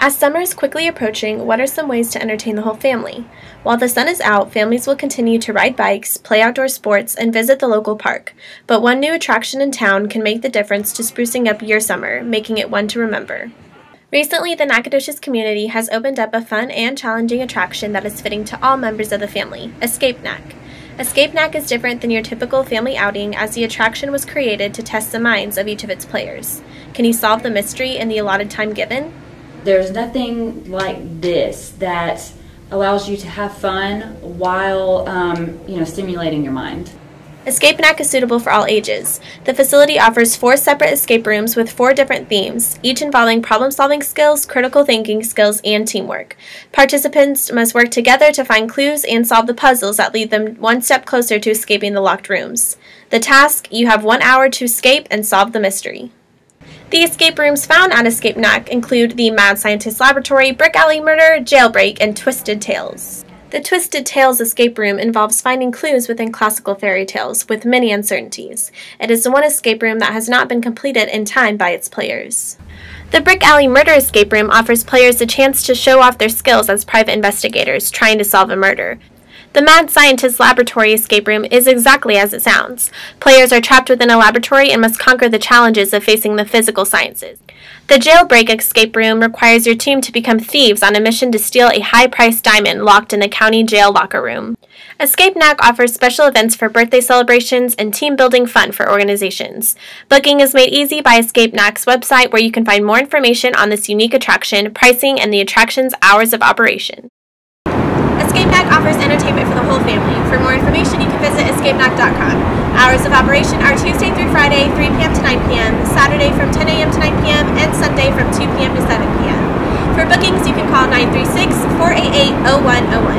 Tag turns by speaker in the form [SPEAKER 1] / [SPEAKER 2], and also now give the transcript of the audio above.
[SPEAKER 1] As summer is quickly approaching, what are some ways to entertain the whole family? While the sun is out, families will continue to ride bikes, play outdoor sports, and visit the local park. But one new attraction in town can make the difference to sprucing up your summer, making it one to remember. Recently, the Nacogdoches community has opened up a fun and challenging attraction that is fitting to all members of the family Escape Nac. Escape Nac is different than your typical family outing as the attraction was created to test the minds of each of its players. Can you solve the mystery in the allotted time given?
[SPEAKER 2] There's nothing like this that allows you to have fun while um, you know stimulating your mind.
[SPEAKER 1] Escape Nac is suitable for all ages. The facility offers four separate escape rooms with four different themes, each involving problem solving skills, critical thinking skills, and teamwork. Participants must work together to find clues and solve the puzzles that lead them one step closer to escaping the locked rooms. The task you have one hour to escape and solve the mystery. The escape rooms found at Escape Nac include the Mad Scientist Laboratory, Brick Alley Murder, Jailbreak, and Twisted Tales. The Twisted Tales escape room involves finding clues within classical fairy tales with many uncertainties. It is the one escape room that has not been completed in time by its players. The Brick Alley Murder Escape Room offers players a chance to show off their skills as private investigators trying to solve a murder. The Mad Scientist Laboratory escape room is exactly as it sounds. Players are trapped within a laboratory and must conquer the challenges of facing the physical sciences. The Jailbreak escape room requires your team to become thieves on a mission to steal a high priced diamond locked in the county jail locker room. Escape Nac offers special events for birthday celebrations and team building fun for organizations. Booking is made easy by Escape Nac's website, where you can find more information on this unique attraction, pricing, and the attraction's hours of operation. Escape Nac offers entertainment for the whole family. For more information, you can visit escapenac.com. Hours of operation are Tuesday through Friday, 3 p.m. to 9 p.m., Saturday from 10 a.m. to 9 p.m., and Sunday from 2 p.m. to 7 p.m. For bookings, you can call 936 488 0101.